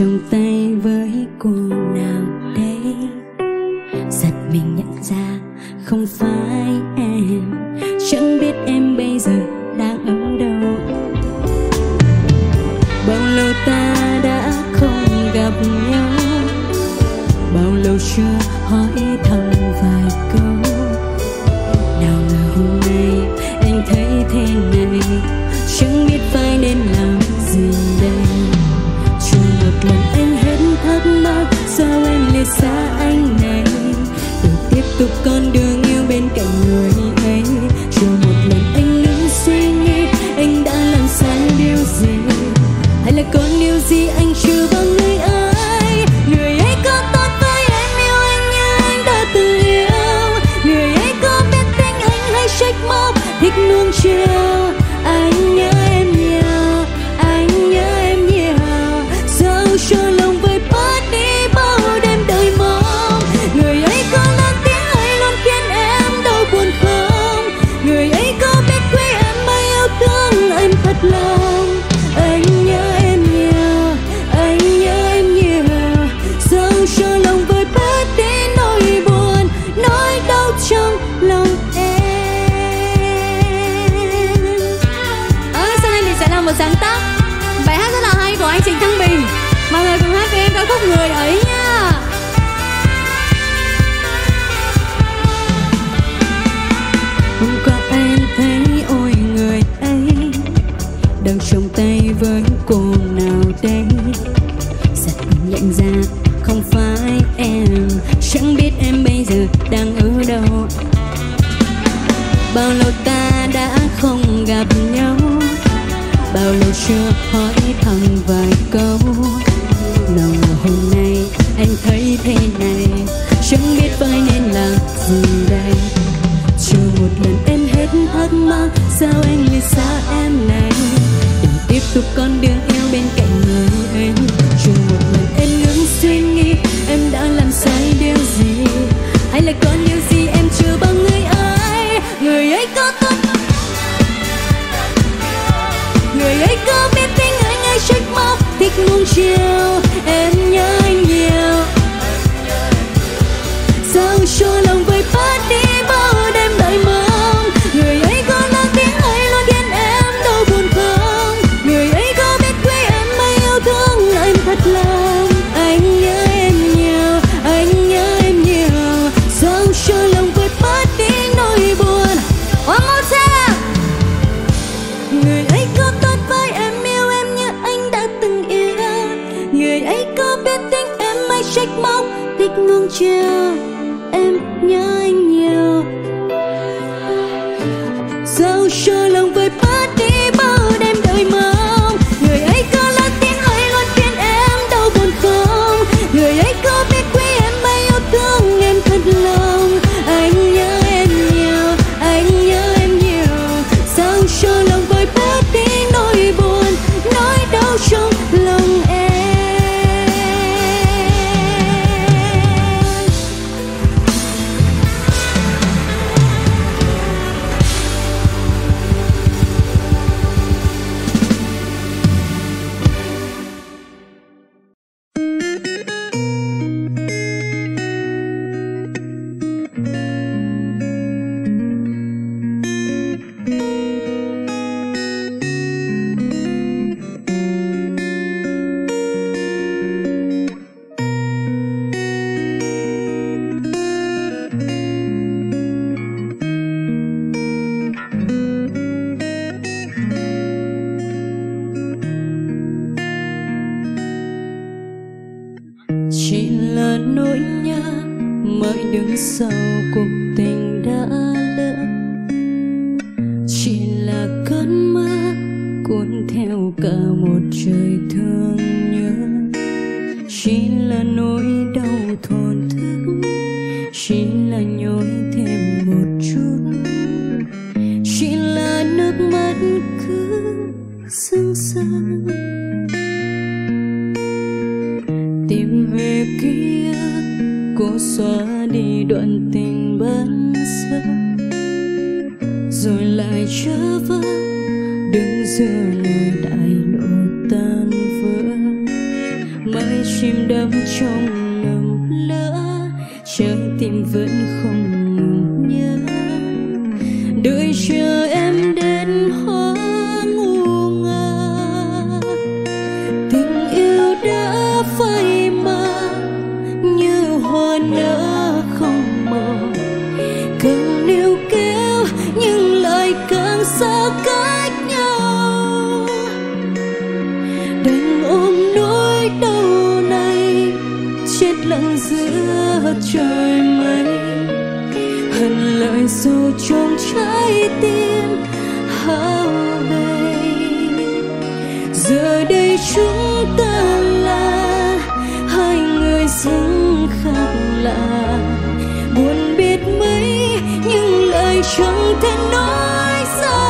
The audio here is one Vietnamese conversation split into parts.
trong tay với cô nào đây giật mình nhận ra không phải em, chẳng biết em bây giờ đang ở đâu. Bao lâu ta đã không gặp nhau? Bao lâu chưa hỏi thăm vài câu? Nào ngờ hôm nay anh thấy thế này, chẳng nơi xa anh này. Để tiếp tục con đường yêu bên cạnh người ấy. Chưa một lần anh ngưng suy nghĩ, anh đã làm sai điều gì? Hay là còn điều gì anh chưa bao người ấy người ấy có tốt với em, yêu anh như anh đã từng yêu. Người ấy có biết tính anh hay trách móc, thích nuông chiều. Anh nhé sáng tác. Bài hát rất là hay của anh Trịnh Thăng Bình. Mọi người cùng hát với em ca khúc Người ấy. Chẳng biết em bây giờ đang ở đâu. Bao lâu ta đã không gặp nhau? Bao lâu chưa hỏi thăm vài câu? Nào ngờ hôm nay anh thấy thế này. Chẳng biết phải nên làm gì đây? Chưa một lần em hết thắc mắc, sao anh lại xa thích sương sương tìm về kia cố xóa đi đoạn tình bấn sơ rồi lại trở vỡ đứng giữa nơi đại lộ tan vỡ. Mãi chìm đắm trong nồng lửa trái tim vẫn không nỡ không màu càng níu kéo nhưng lại càng xa cách nhau. Đành ôm nỗi đau này, chết lặng giữa trời mây. Hận lại dù trong trái tim hao gầy giờ đây chúng ta là hai người sống chẳng thể nói ra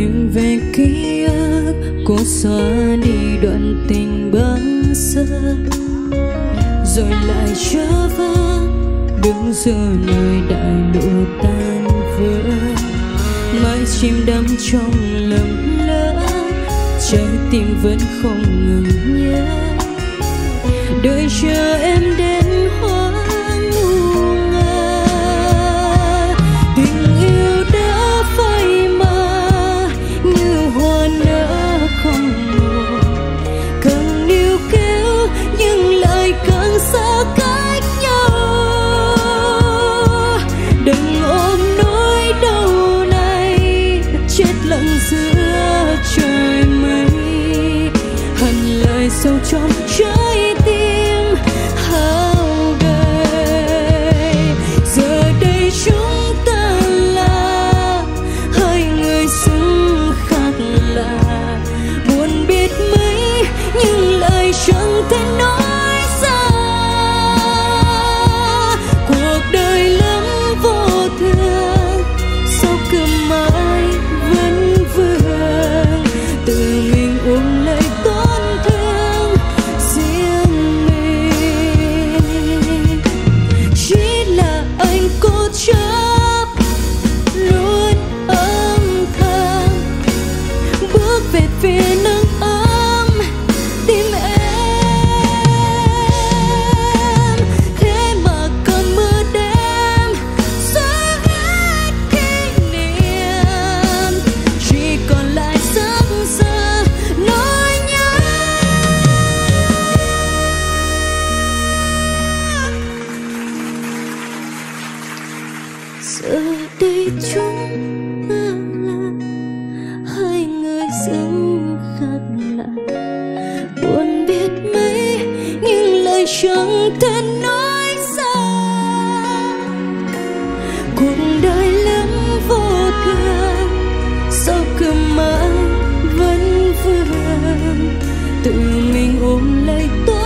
tìm về ký ức. Cố xóa đi đoạn tình băng sơ rồi lại trở về đứng giữa nơi đại lộ tan vỡ. Mãi chìm đắm trong lầm lỡ. Trái tim vẫn không ngừng nhớ. Đợi chờ em đến. Chẳng thể nói ra cuộc đời lắm vô thường, sao cứ mãi vẫn vương? Tự mình ôm lấy tôi